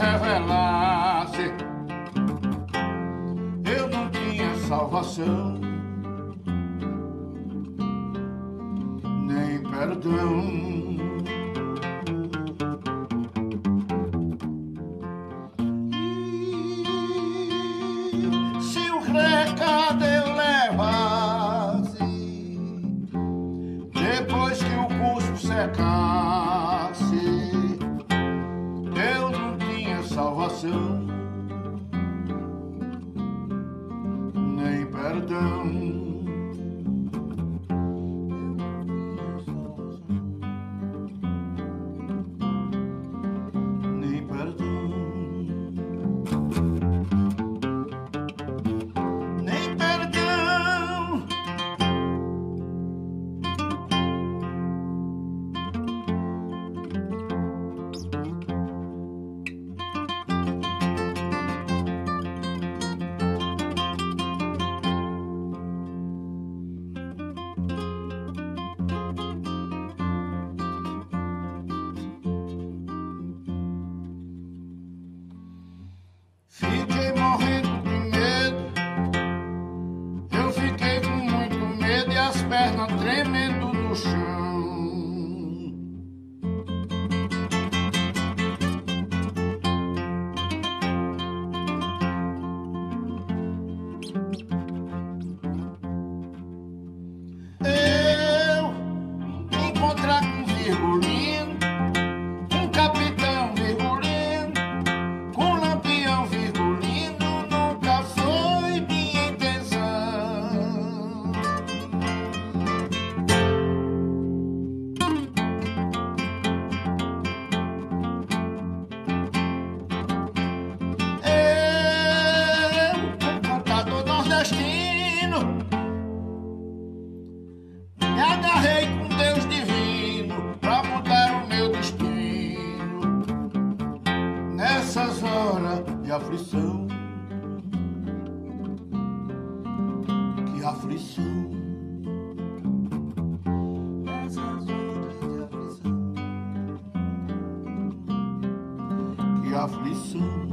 revelasse, eu não tinha salvação, nem perdão. down. de aflição.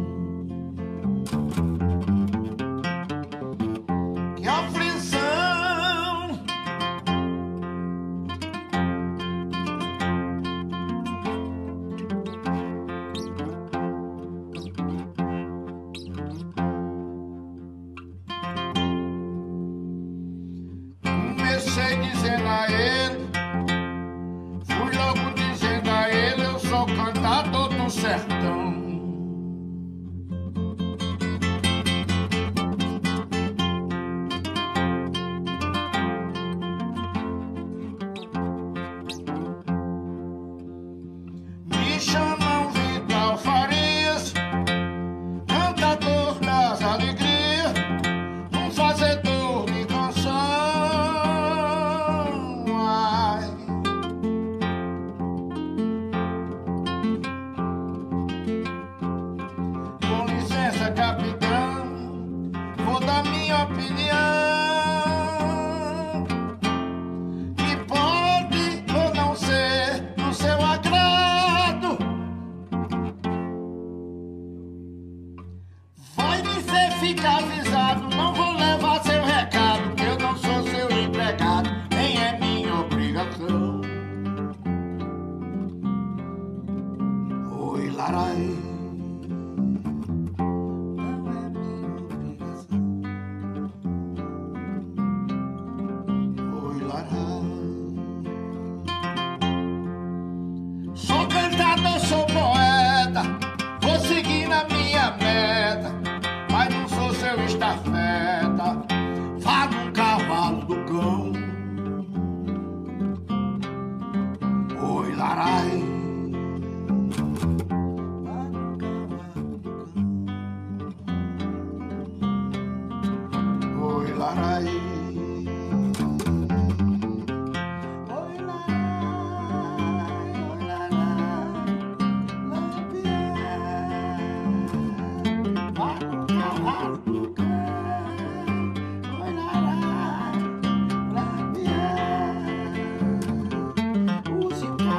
Está feita.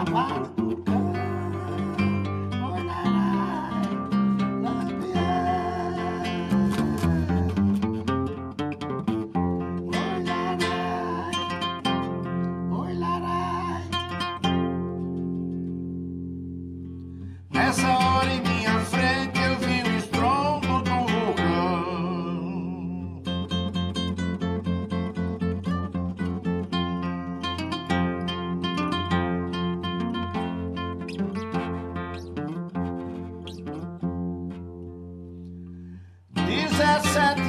trabalho. princess at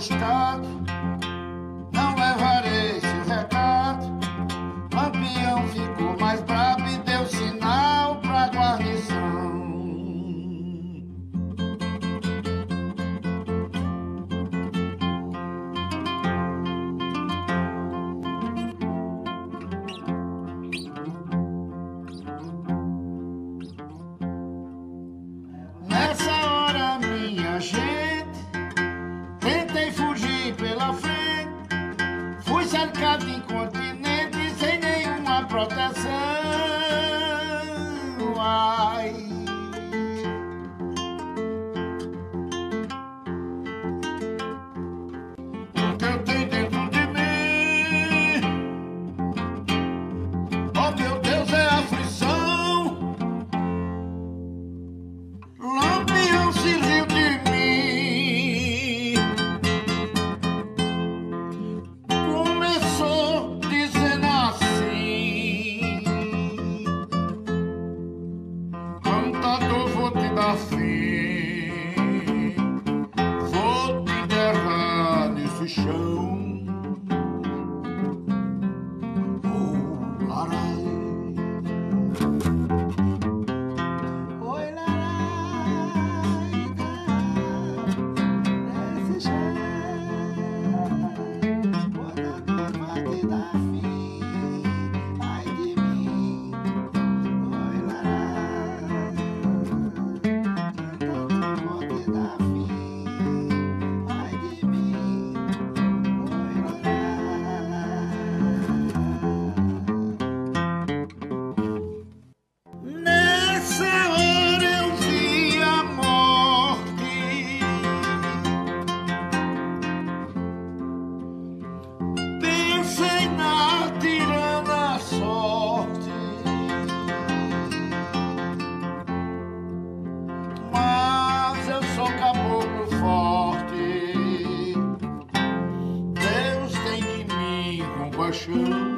Stadt paixão.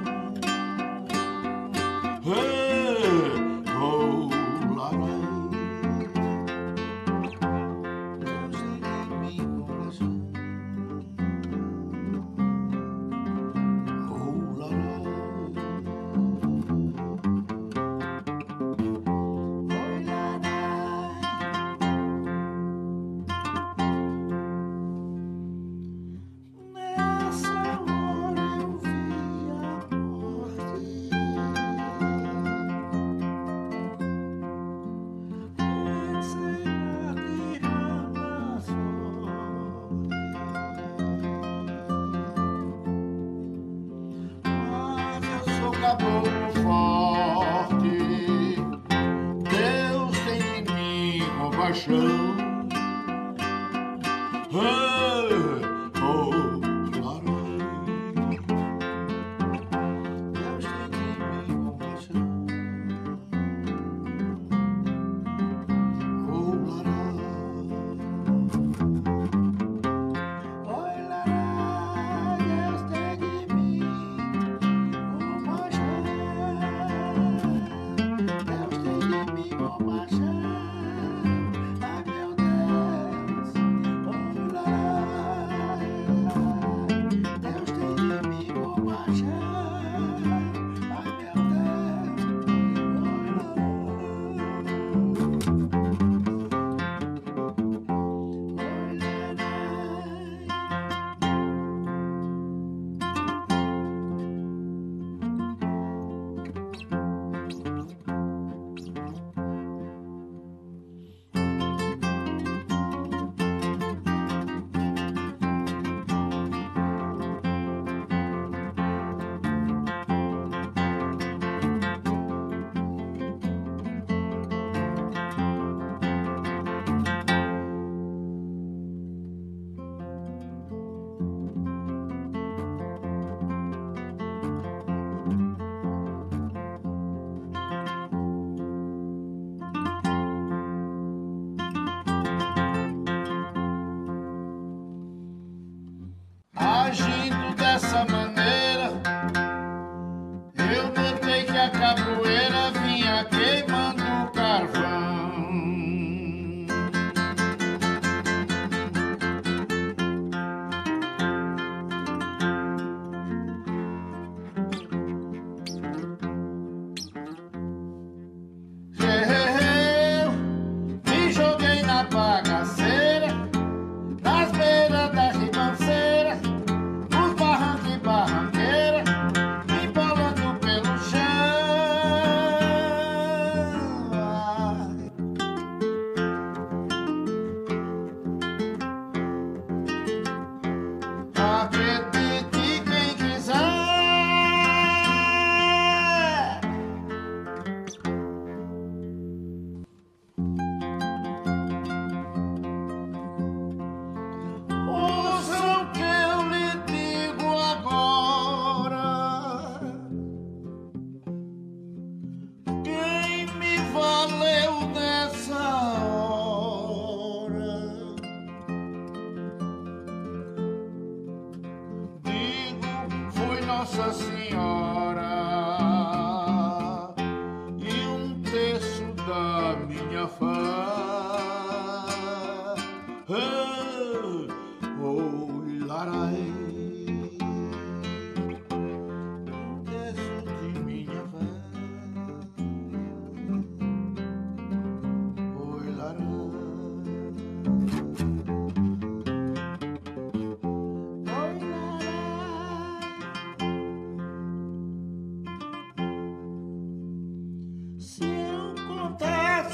so far. imagine. Nossa Senhora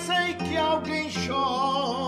sei que alguém chora.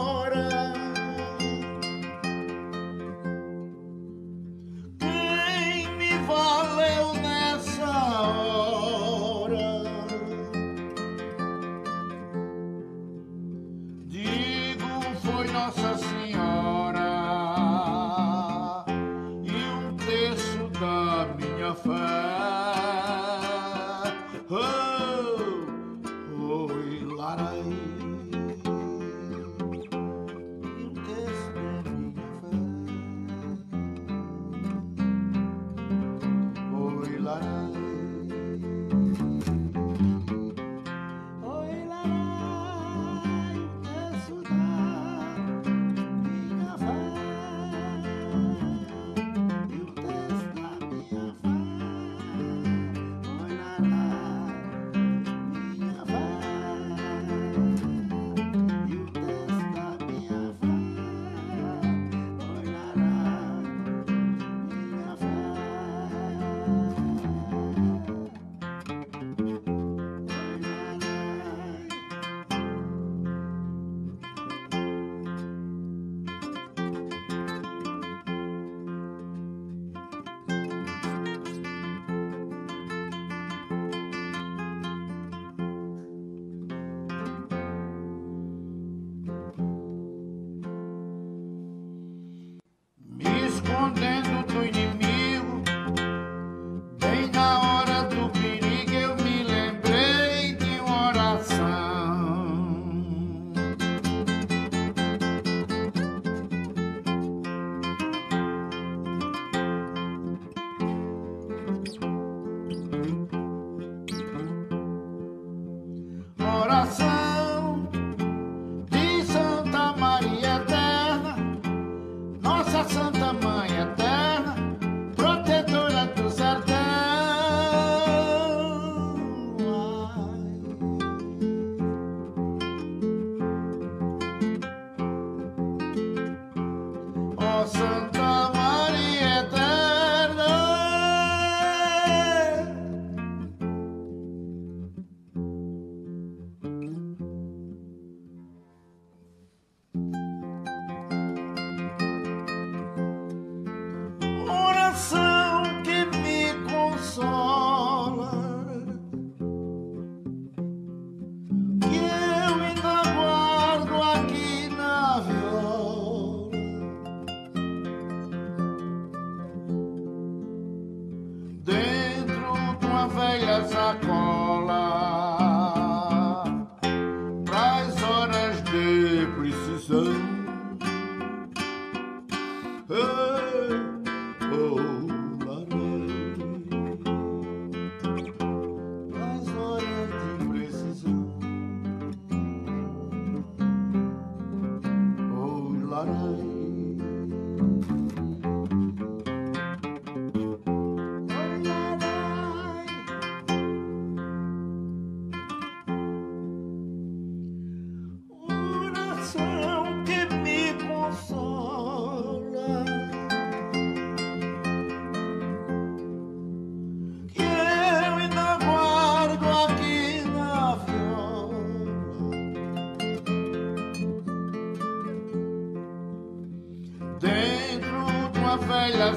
you.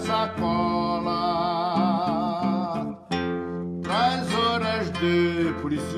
sacola. Traz horas de polícia.